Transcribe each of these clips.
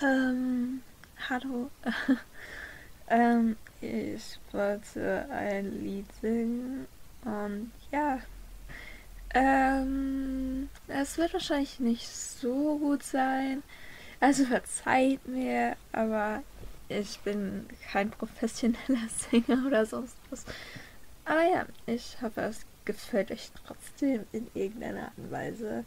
Ähm, hallo. ähm, ich wollte ein Lied singen und ja. Ähm, es wird wahrscheinlich nicht so gut sein. Also verzeiht mir, aber ich bin kein professioneller Sänger oder sonst was. Aber ja, ich hoffe, es gefällt euch trotzdem in irgendeiner Art und Weise.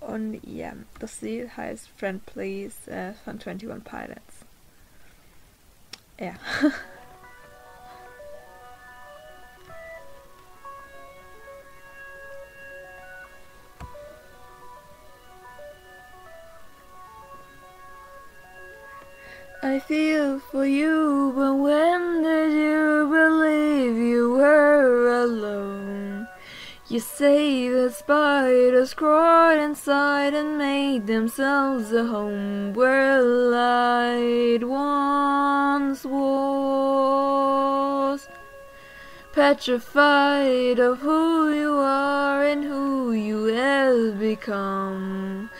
Und ja, das Lied heißt Friend Please äh, von 21 Pilots. Ja. I feel for you, but when did you believe You say that spiders crawled inside and made themselves a home where light once was. Petrified of who you are and who you have become.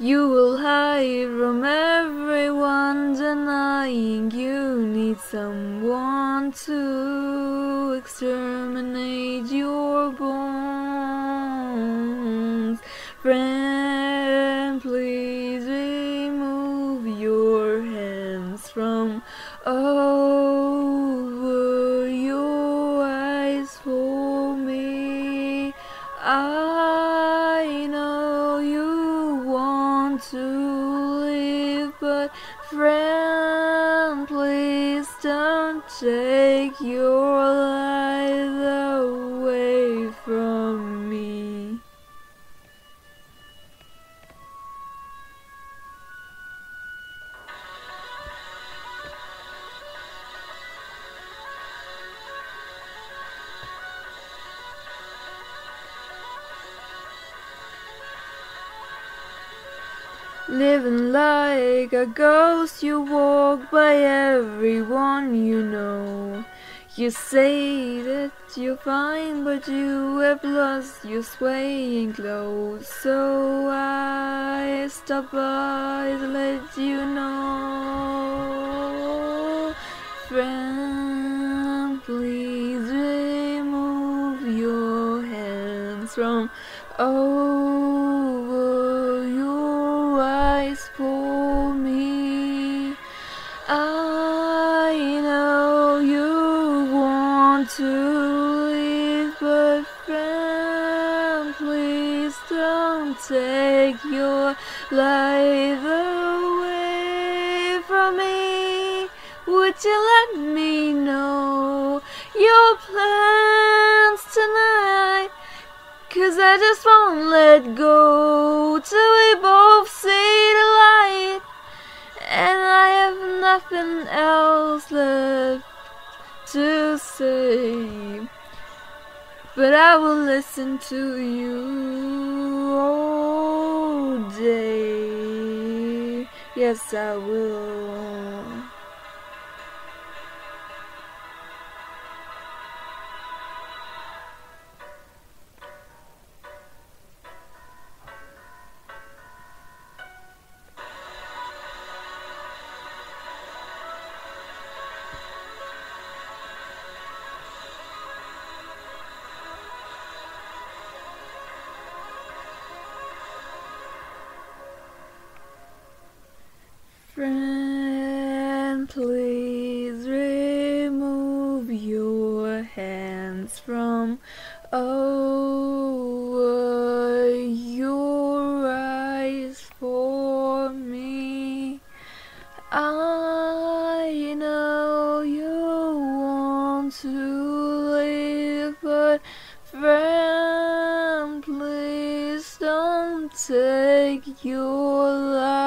You will hide from everyone, denying you need someone to exterminate your bones. Friend, please remove your hands from over your eyes for me. I know you want to leave, but friend, please don't take your life Living like a ghost, you walk by everyone you know. You say that you're fine, but you have lost your swaying clothes. So I stop by to let you know. Friend, please remove your hands from over to leave, but friend, please don't take your life away from me. Would you let me know your plans tonight? Cause I just won't let go till we both see the light. And I have nothing else left to say. But I will listen to you all day. Yes, I will. Friend, please remove your hands from over your eyes for me. I know you want to live, but friend, please don't take your life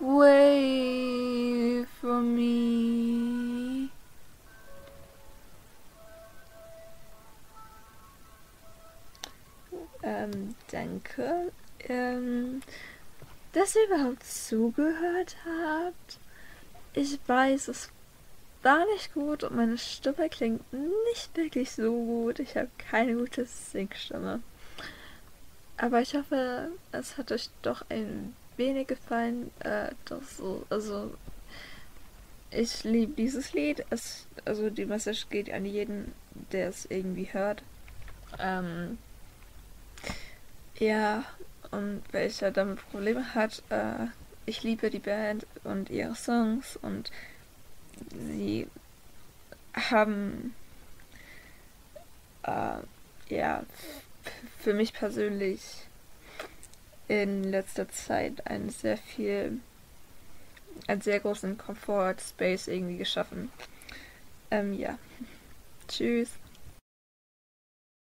away from me. Ähm, danke. Ähm, dass ihr überhaupt zugehört habt. Ich weiß, es war nicht gut und meine Stimme klingt nicht wirklich so gut. Ich habe keine gute Singstimme. Aber ich hoffe, es hat euch doch ein wenig gefallen. Äh, das so, also ich liebe dieses Lied. Es, also die Message geht an jeden, der es irgendwie hört. Ähm, ja, und welcher damit Probleme hat, äh, ich liebe die Band und ihre Songs und sie haben äh, ja für mich persönlich in letzter Zeit ein sehr viel einen sehr großen Komfort Space irgendwie geschaffen. Ähm, ja. Tschüss.